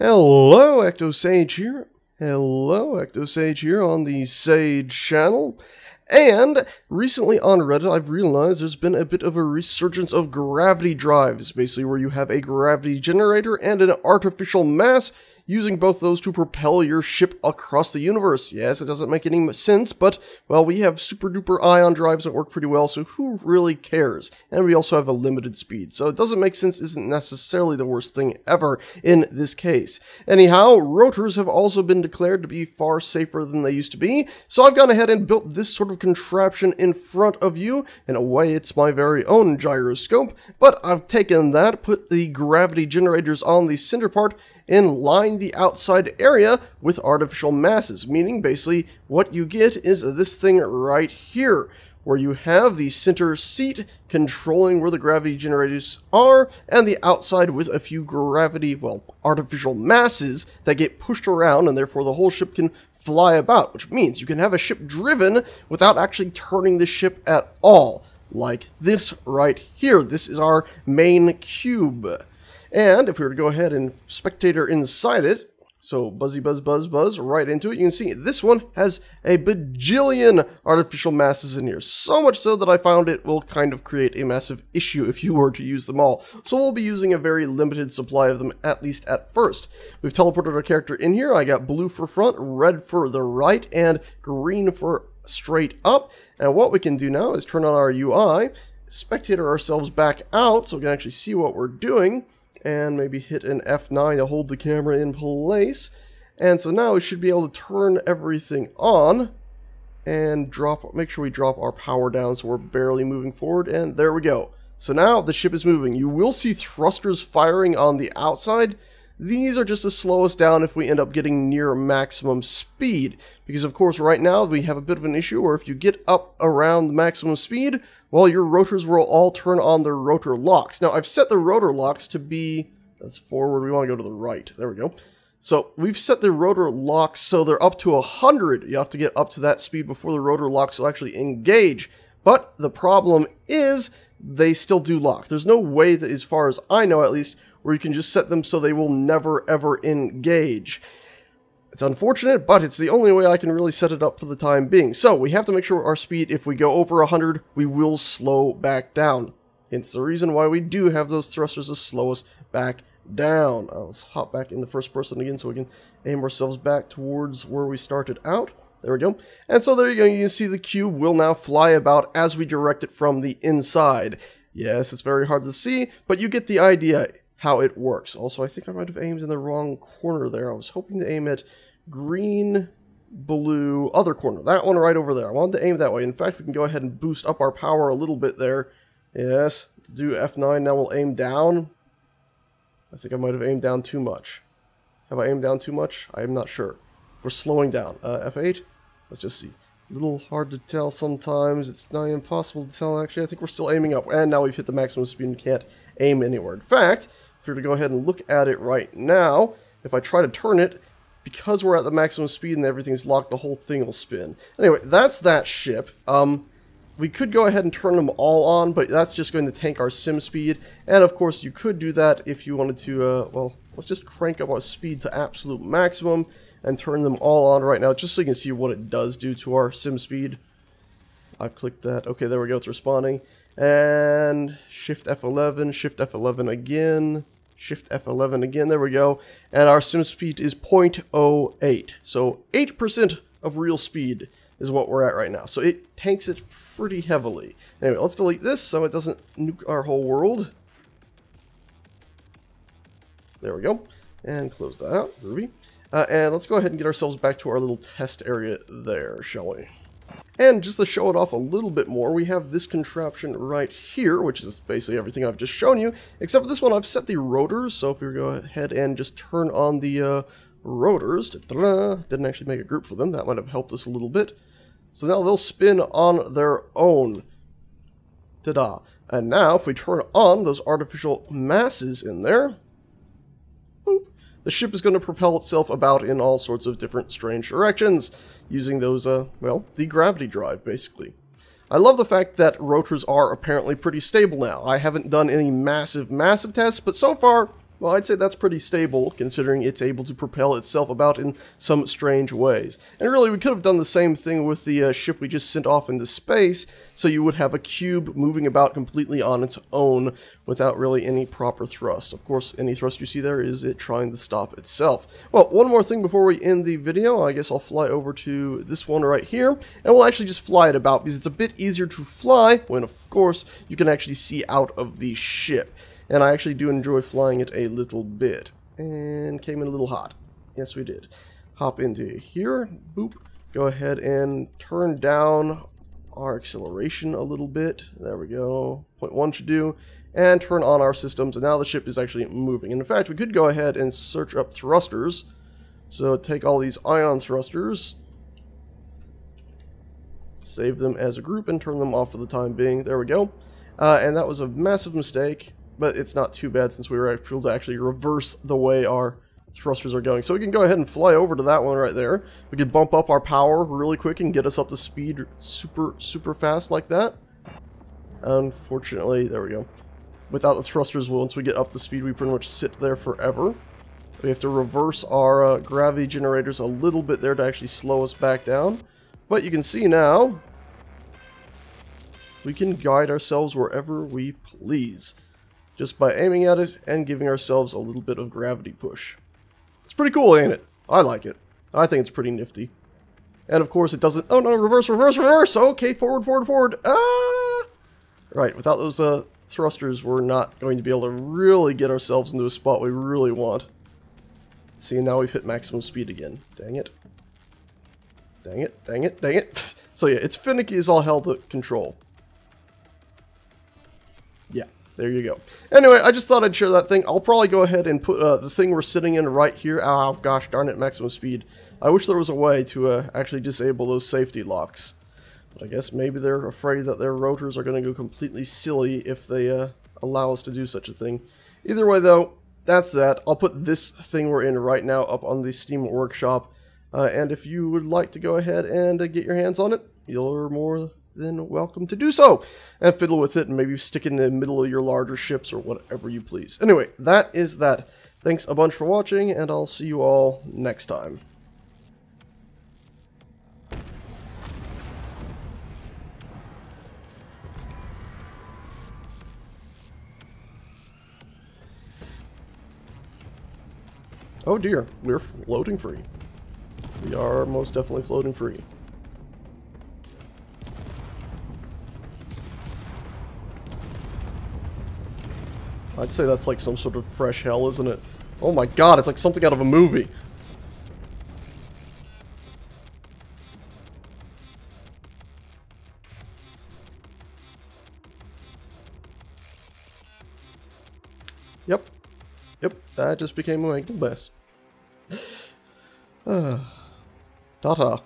Hello, EctoSage here. Hello, EctoSage here on the Sage channel. And recently on Reddit, I've realized there's been a bit of a resurgence of gravity drives, basically where you have a gravity generator and an artificial mass using both those to propel your ship across the universe. Yes, it doesn't make any sense, but, well, we have super duper ion drives that work pretty well, so who really cares? And we also have a limited speed, so it doesn't make sense isn't necessarily the worst thing ever in this case. Anyhow, rotors have also been declared to be far safer than they used to be, so I've gone ahead and built this sort of contraption in front of you. In a way, it's my very own gyroscope, but I've taken that, put the gravity generators on the center part, and line the outside area with artificial masses, meaning basically what you get is this thing right here, where you have the center seat controlling where the gravity generators are, and the outside with a few gravity, well, artificial masses that get pushed around, and therefore the whole ship can fly about, which means you can have a ship driven without actually turning the ship at all, like this right here. This is our main cube. And if we were to go ahead and spectator inside it, so buzzy buzz buzz buzz right into it, you can see this one has a bajillion artificial masses in here. So much so that I found it will kind of create a massive issue if you were to use them all. So we'll be using a very limited supply of them, at least at first. We've teleported our character in here. I got blue for front, red for the right, and green for straight up. And what we can do now is turn on our UI, spectator ourselves back out so we can actually see what we're doing and maybe hit an F9 to hold the camera in place. And so now we should be able to turn everything on and drop, make sure we drop our power down so we're barely moving forward. And there we go. So now the ship is moving. You will see thrusters firing on the outside. These are just to slow us down if we end up getting near maximum speed. Because of course right now we have a bit of an issue where if you get up around the maximum speed, well your rotors will all turn on their rotor locks. Now I've set the rotor locks to be, that's forward, we want to go to the right. There we go. So we've set the rotor locks so they're up to 100. You have to get up to that speed before the rotor locks will actually engage. But the problem is they still do lock. There's no way that, as far as I know at least, where you can just set them so they will never ever engage. It's unfortunate, but it's the only way I can really set it up for the time being. So we have to make sure our speed, if we go over 100, we will slow back down. Hence the reason why we do have those thrusters to slow us back down. Uh, let's hop back in the first person again so we can aim ourselves back towards where we started out. There we go. And so there you go. You can see the cube will now fly about as we direct it from the inside. Yes, it's very hard to see, but you get the idea how it works. Also, I think I might have aimed in the wrong corner there. I was hoping to aim at green, blue, other corner. That one right over there. I wanted to aim that way. In fact, we can go ahead and boost up our power a little bit there. Yes, do F9. Now we'll aim down. I think I might have aimed down too much. Have I aimed down too much? I am not sure. We're slowing down. Uh, F8? Let's just see. A little hard to tell sometimes. It's not impossible to tell, actually. I think we're still aiming up. And now we've hit the maximum speed and can't aim anywhere. In fact, if we were to go ahead and look at it right now, if I try to turn it, because we're at the maximum speed and everything's locked, the whole thing will spin. Anyway, that's that ship. Um, we could go ahead and turn them all on, but that's just going to tank our sim speed. And of course, you could do that if you wanted to, uh, well, let's just crank up our speed to absolute maximum and turn them all on right now, just so you can see what it does do to our sim speed. I've clicked that. Okay, there we go. It's responding. And Shift F11, Shift F11 again, Shift F11 again, there we go. And our sim speed is 0.08. So 8% of real speed is what we're at right now. So it tanks it pretty heavily. Anyway, let's delete this so it doesn't nuke our whole world. There we go. And close that out, groovy. Uh, and let's go ahead and get ourselves back to our little test area there, shall we? And just to show it off a little bit more, we have this contraption right here, which is basically everything I've just shown you, except for this one I've set the rotors, so if we go ahead and just turn on the uh, rotors, didn't actually make a group for them, that might have helped us a little bit. So now they'll spin on their own. Ta-da. And now, if we turn on those artificial masses in there, the ship is going to propel itself about in all sorts of different strange directions, using those, uh, well, the gravity drive, basically. I love the fact that rotors are apparently pretty stable now. I haven't done any massive, massive tests, but so far, Well, I'd say that's pretty stable, considering it's able to propel itself about in some strange ways. And really, we could have done the same thing with the uh, ship we just sent off into space, so you would have a cube moving about completely on its own without really any proper thrust. Of course, any thrust you see there is it trying to stop itself. Well, one more thing before we end the video, I guess I'll fly over to this one right here, and we'll actually just fly it about, because it's a bit easier to fly when, of course, you can actually see out of the ship and I actually do enjoy flying it a little bit. And came in a little hot. Yes, we did. Hop into here, boop, go ahead and turn down our acceleration a little bit. There we go. Point one should do. And turn on our systems, and now the ship is actually moving. And in fact, we could go ahead and search up thrusters. So take all these ion thrusters, save them as a group, and turn them off for the time being. There we go. Uh, and that was a massive mistake but it's not too bad since we were able to actually reverse the way our thrusters are going. So we can go ahead and fly over to that one right there. We can bump up our power really quick and get us up to speed super, super fast like that. Unfortunately, there we go. Without the thrusters, once we get up to speed, we pretty much sit there forever. We have to reverse our uh, gravity generators a little bit there to actually slow us back down. But you can see now, we can guide ourselves wherever we please just by aiming at it and giving ourselves a little bit of gravity push. It's pretty cool, ain't it? I like it. I think it's pretty nifty. And of course it doesn't... Oh no, reverse, reverse, reverse! Okay, forward, forward, forward! Ah! Right, without those uh, thrusters, we're not going to be able to really get ourselves into a spot we really want. See, now we've hit maximum speed again. Dang it. Dang it, dang it, dang it. so yeah, it's finicky as all hell to control. There you go. Anyway, I just thought I'd share that thing. I'll probably go ahead and put uh, the thing we're sitting in right here. Oh, gosh darn it, maximum speed. I wish there was a way to uh, actually disable those safety locks. But I guess maybe they're afraid that their rotors are going to go completely silly if they uh, allow us to do such a thing. Either way, though, that's that. I'll put this thing we're in right now up on the Steam Workshop. Uh, and if you would like to go ahead and uh, get your hands on it, you're more then welcome to do so. And fiddle with it and maybe stick in the middle of your larger ships or whatever you please. Anyway, that is that. Thanks a bunch for watching, and I'll see you all next time. Oh dear, we're floating free. We are most definitely floating free. I'd say that's like some sort of fresh hell, isn't it? Oh my god, it's like something out of a movie. Yep. Yep, that just became a mess. Uh, ta-ta.